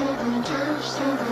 Silver Dove, Silver